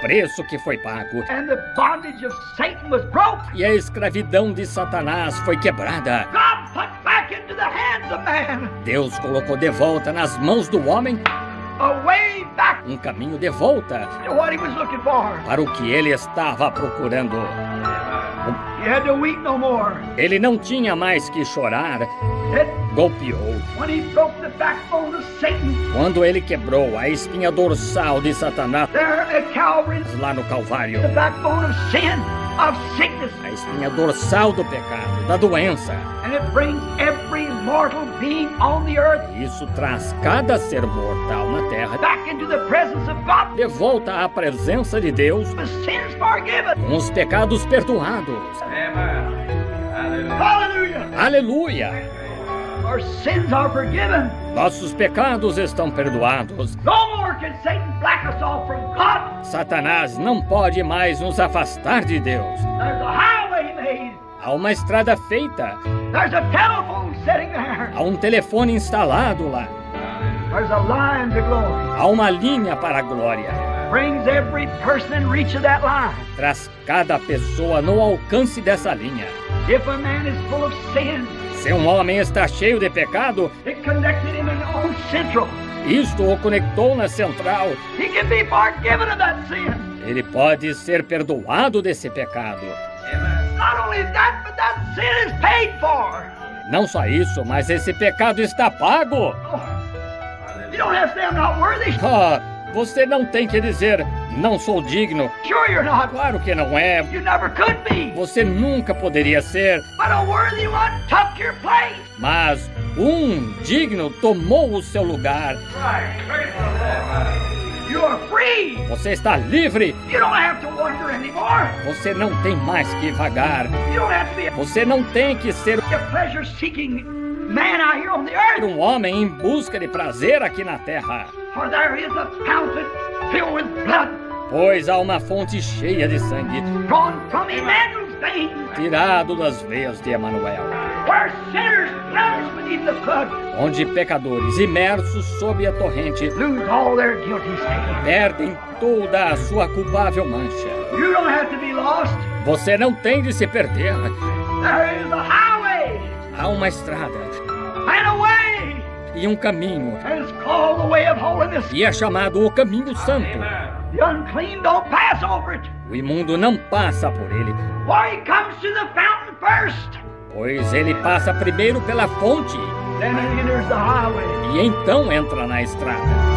Preço que foi pago. And the bondage of Satan was broke. E a escravidão de Satanás foi quebrada. God put back into the hands of man. Deus colocou de volta nas mãos do homem a way back um caminho de volta para o que ele estava procurando. He had to weep no more. Ele não tinha mais que chorar. Golpeou. when he broke the backbone of Satan Quando ele quebrou a espinha dorsal de Satanás lá no Calvário, the backbone of sin, of sickness, a espinha dorsal do pecado, da doença. and it brings every mortal being on the earth Isso traz cada ser mortal na terra back into the presence of God de volta à presença de Deus com os pecados perdoados. Hallelujah! Aleluia! Nossos pecados estão perdoados. No more can Satan black us off from God. Satanás não pode mais nos afastar de Deus. There's a highway made. Há uma estrada feita, There's a telephone sitting there. há um telefone instalado lá, There's a line to glory. há uma linha para a glória. Brings every person in reach of that line. Traz cada pessoa no alcance dessa linha. Se um homem está cheio de pecado, isto o conectou na central. Ele pode ser perdoado desse pecado. Não só isso, mas esse pecado está pago. Worthy. Ah, você não tem que dizer, não sou digno. Sure you're not. Claro que não é. You never could be. Você nunca poderia ser. But a worthy one took your place. Mas um digno tomou o seu lugar. Free. Você está livre. You don't have to wonder anymore. Você não tem mais que vagar. You don't have to be Você não tem que ser a pleasure-seeking man out here on the earth. um homem em busca de prazer aqui na terra. For there is a fountain Pois há uma fonte cheia de sangue drawn from Emmanuel's veins, tirado das veias de Emanuel, where sinners plunged beneath the flood onde pecadores imersos sob a torrente lose all their guilty stain. perdem toda a sua culpável mancha. You don't have to be lost. Você não tem de se perder. There is a highway Há uma estrada e um caminho, e é chamado o caminho santo. O imundo não passa por ele, pois ele passa primeiro pela fonte. E então entra na estrada.